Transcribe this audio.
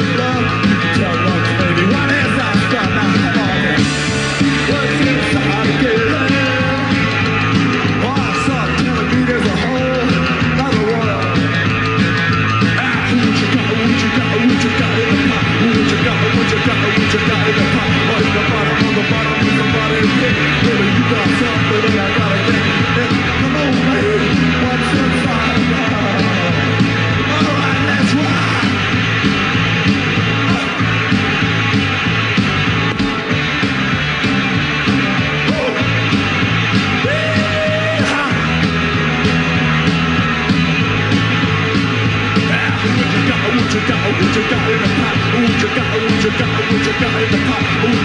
love. what you got, what you got in the pot, what you got, what you got, what you got in the pot,